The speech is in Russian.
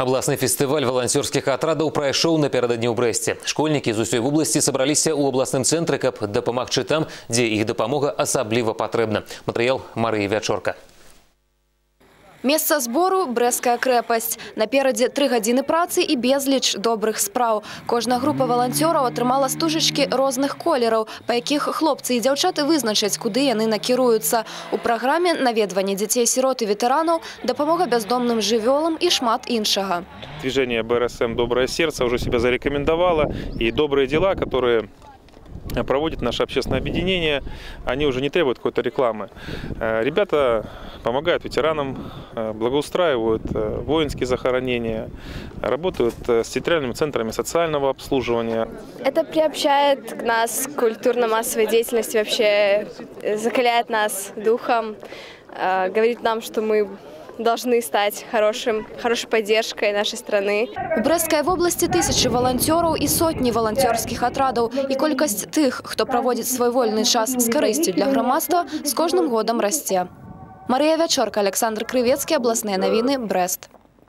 Абласны фестываль валанцёрскіх атрадаў прайшоў напярэдадні ў Брэсце. Школьнікі з усёй вобласці сабраліся ў абласным цэнтры, каб дапамагчы там, дзе іх дапамога асабліва патрэбна. Матэрыял Марыі Вячорка. Месца збору брэская крэпасць. Наперадзе тры гадзіны працы і безліч добрых спраў. Кожная група валанцёраў атрымала стужачкі розных колераў, па якіх хлопцы і дзяўчаты вызначаць, куды яны накіруюцца. У праграме наведванне дзяцей сірот і ветэранаў, дапамога бяздомным жывёлам і шмат іншага. Движение БРСМ «Доброе сердце» уже себя зарекомендовало, и добрые дела, которые проводит наше общественное объединение, они уже не требуют какой-то рекламы. Э, ребята помогают ветеранам, э, благоустраивают э, воинские захоронения, работают с территориальными центрами социального обслуживания. Это приобщает к нас к культурно-массовой деятельности, вообще закаляет нас духом, говорит нам, что мы должны стать хорошим, хорошей поддержкой нашей страны. У Брэсцкай вобласці тысячы валанцёраў і сотні валанцёрскіх атрадаў і колькасць тых, хто праводзіць свой вольны час з карысцю для грамадства, з кожным годам расце. Марыя Вячорка, Александр Крывецкі, абласныя навіны, Брэст.